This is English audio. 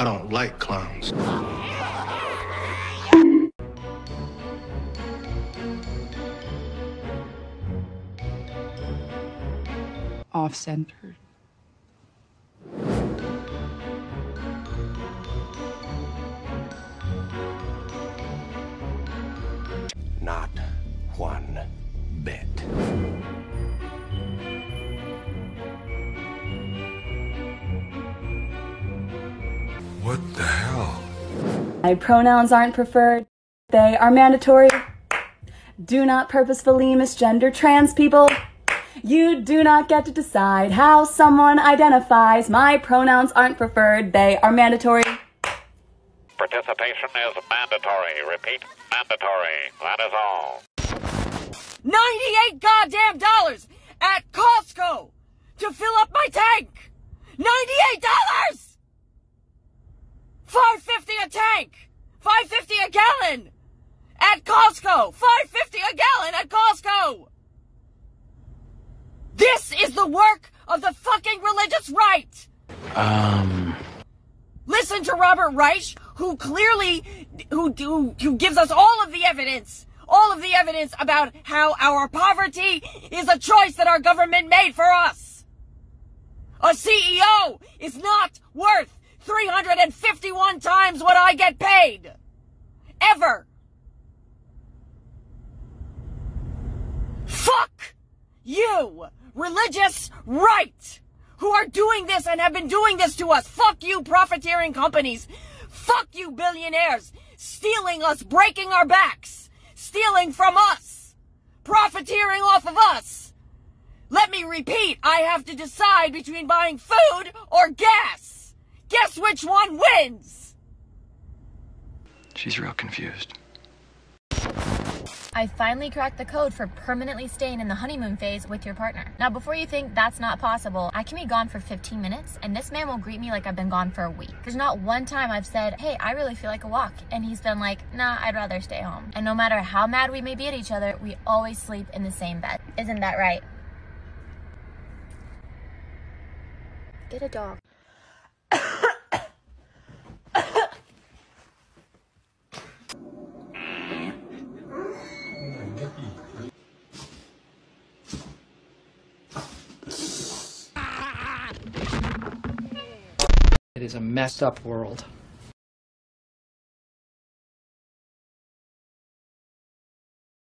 I don't like clowns. Off center. Not one bit. What the hell? My pronouns aren't preferred. They are mandatory. Do not purposefully misgender trans people. You do not get to decide how someone identifies. My pronouns aren't preferred. They are mandatory. Participation is mandatory. Repeat, mandatory. That is all. 98 goddamn dollars at Costco to fill up my tank. 98 dollars. 550 a tank. 550 a gallon at Costco. 550 a gallon at Costco. This is the work of the fucking religious right. Um. Listen to Robert Reich, who clearly, who, who, who gives us all of the evidence, all of the evidence about how our poverty is a choice that our government made for us. A CEO is not worth 351 times what I get paid. Ever. Fuck you, religious right, who are doing this and have been doing this to us. Fuck you, profiteering companies. Fuck you, billionaires, stealing us, breaking our backs, stealing from us, profiteering off of us. Let me repeat, I have to decide between buying food or gas. Guess which one wins? She's real confused. I finally cracked the code for permanently staying in the honeymoon phase with your partner. Now, before you think that's not possible, I can be gone for 15 minutes and this man will greet me like I've been gone for a week. There's not one time I've said, hey, I really feel like a walk. And he's been like, nah, I'd rather stay home. And no matter how mad we may be at each other, we always sleep in the same bed. Isn't that right? Get a dog. Is a messed up world.